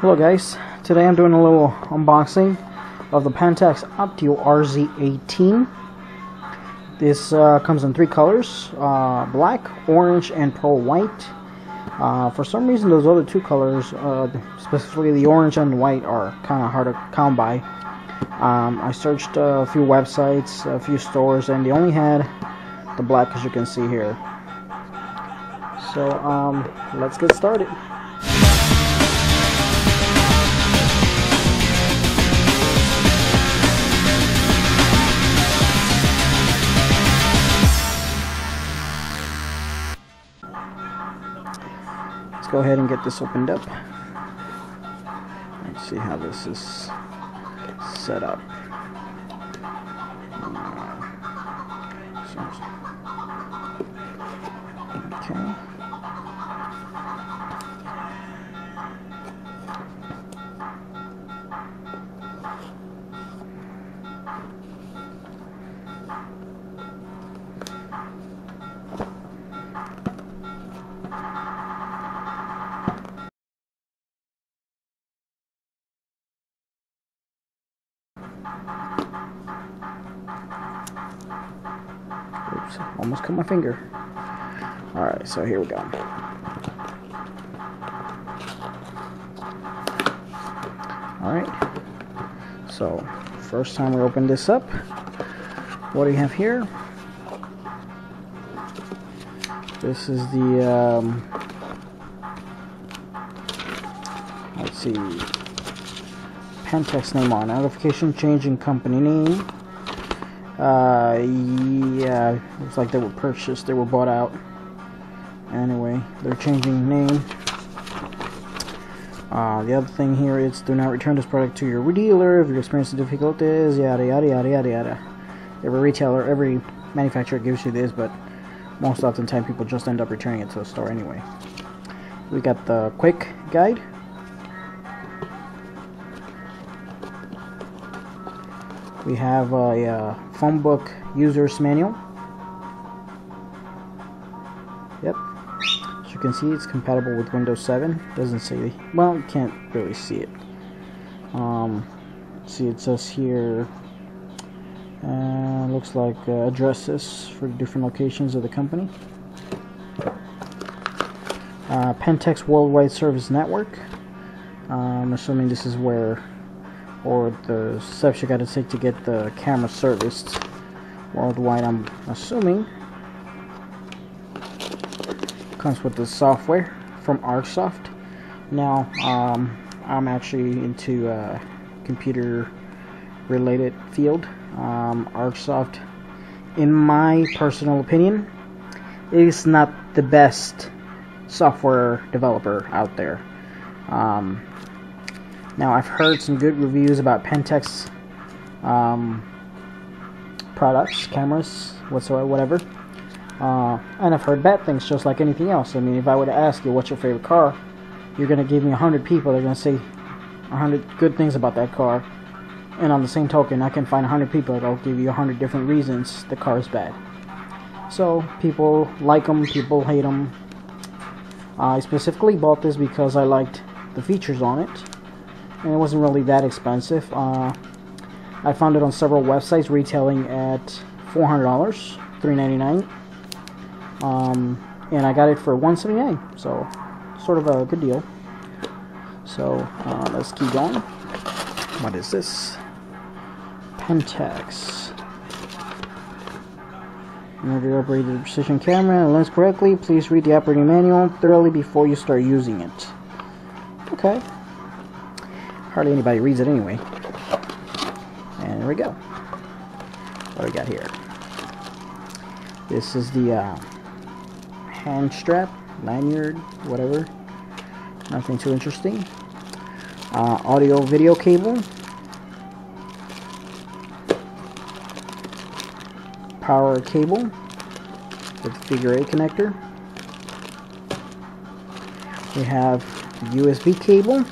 Hello guys, today I'm doing a little unboxing of the Pentax Optio RZ18. This uh, comes in three colors, uh, black, orange, and pearl white. Uh, for some reason those other two colors, uh, specifically the orange and white, are kind of hard to come by. Um, I searched a few websites, a few stores, and they only had the black as you can see here. So um, let's get started. Let's go ahead and get this opened up. Let's see how this is set up. Okay. Almost cut my finger. Alright, so here we go. Alright, so first time we open this up, what do you have here? This is the, um, let's see, Pentax name on notification changing company name. Uh, yeah, looks like they were purchased, they were bought out. Anyway, they're changing name. Uh, the other thing here is do not return this product to your dealer if you experience difficulties, yada yada yada yada yada. Every retailer, every manufacturer gives you this, but most often time people just end up returning it to the store anyway. We got the quick guide. We have a uh, phone book user's manual. Yep. As you can see, it's compatible with Windows 7. Doesn't say, well, you can't really see it. Um, see, it says here, uh, looks like uh, addresses for different locations of the company. Uh, Pentax Worldwide Service Network. I'm assuming this is where or the steps you got to take to get the camera serviced worldwide I'm assuming. Comes with the software from Arcsoft now um, I'm actually into uh, computer related field. Um, Arcsoft in my personal opinion is not the best software developer out there. Um, now, I've heard some good reviews about Pentax um, products, cameras, whatsoever, whatever. Uh, and I've heard bad things just like anything else. I mean, if I were to ask you what's your favorite car, you're going to give me 100 people that are going to say 100 good things about that car. And on the same token, I can find 100 people that'll give you 100 different reasons the car is bad. So, people like them, people hate them. I specifically bought this because I liked the features on it and it wasn't really that expensive. Uh, I found it on several websites retailing at $400, 399, um, and I got it for 179, so sort of a good deal. So uh, let's keep going. What is this? Pentax. Order to operate the precision camera and lens correctly, please read the operating manual thoroughly before you start using it. Okay. Hardly anybody reads it anyway. And there we go. What do we got here? This is the uh, hand strap, lanyard, whatever. Nothing too interesting. Uh, audio video cable. Power cable with figure 8 connector. We have USB cable.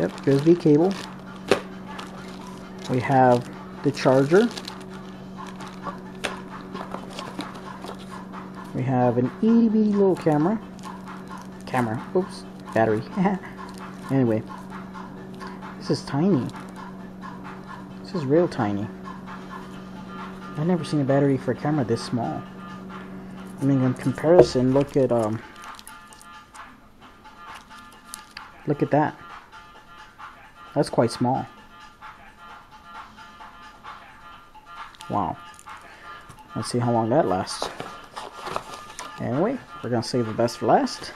Yep, USB cable. We have the charger. We have an itty bitty little camera. camera. Oops, battery. anyway, this is tiny. This is real tiny. I've never seen a battery for a camera this small. I mean, in comparison, look at um, look at that. That's quite small. Wow. Let's see how long that lasts. Anyway, we're gonna save the best for last.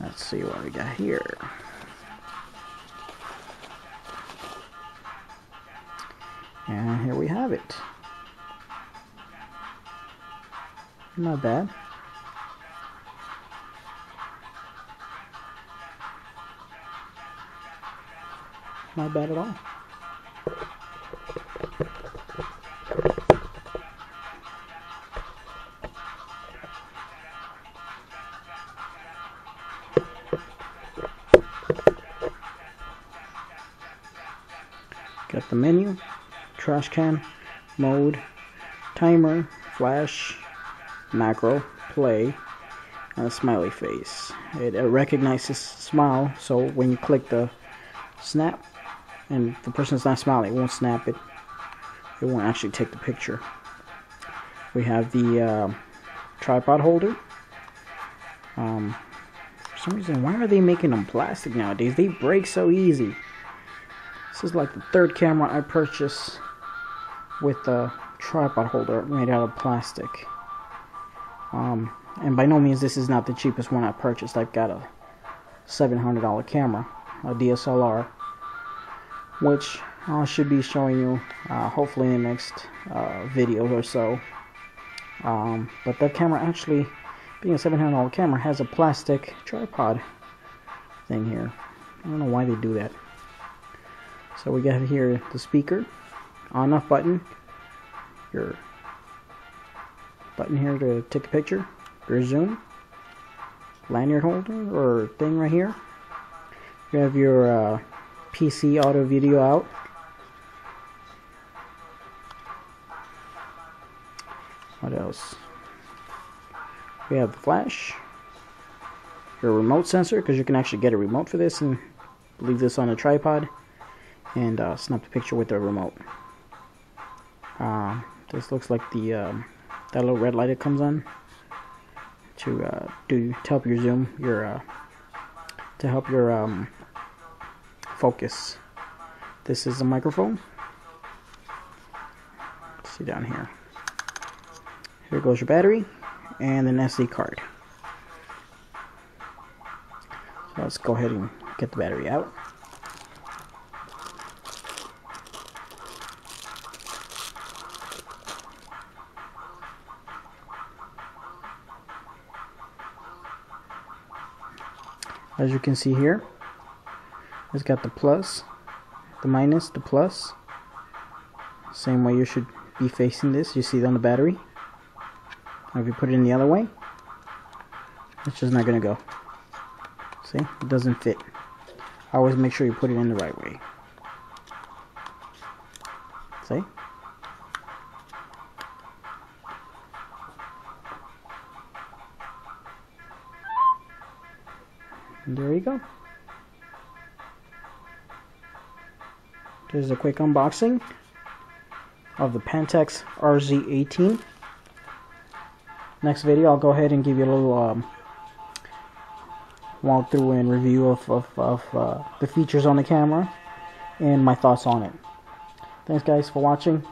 Let's see what we got here. And here we have it. Not bad. Not bad at all. Got the menu, trash can, mode, timer, flash, macro, play, and a smiley face. It, it recognizes smile, so when you click the snap, and the person's not smiling, it won't snap it. It won't actually take the picture. We have the uh, tripod holder. Um, for some reason, why are they making them plastic nowadays? They break so easy. This is like the third camera I purchased with a tripod holder made out of plastic. Um, and by no means this is not the cheapest one I purchased. I've got a $700 camera, a DSLR, which I should be showing you uh, hopefully in the next uh, video or so. Um, but that camera actually, being a $700 camera, has a plastic tripod thing here. I don't know why they do that. So we got here the speaker, on off button, your button here to take a picture, your zoom, lanyard holder or thing right here. You have your uh, PC auto video out. What else? We have the flash, your remote sensor, because you can actually get a remote for this and leave this on a tripod and uh, snap the picture with the remote. Uh, this looks like the um, that little red light that comes on to uh, do to help your zoom, your uh, to help your um, focus. This is a microphone. See down here. Here goes your battery and an SD card. Let's go ahead and get the battery out. as you can see here it's got the plus the minus the plus. Same way you should be facing this. You see it on the battery? Now if you put it in the other way it's just not gonna go. See? It doesn't fit. Always make sure you put it in the right way. See? And there you go. There's a quick unboxing of the Pentax RZ18. Next video, I'll go ahead and give you a little um, walkthrough and review of, of, of uh, the features on the camera and my thoughts on it. Thanks guys for watching.